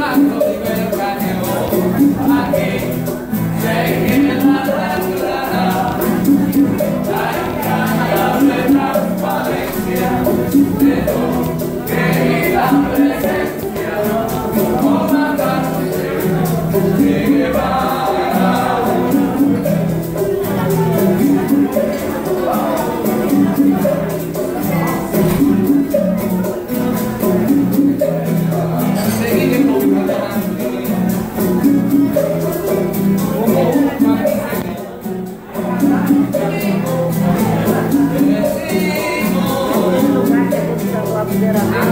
Black, don't be red, black, and white. Gracias.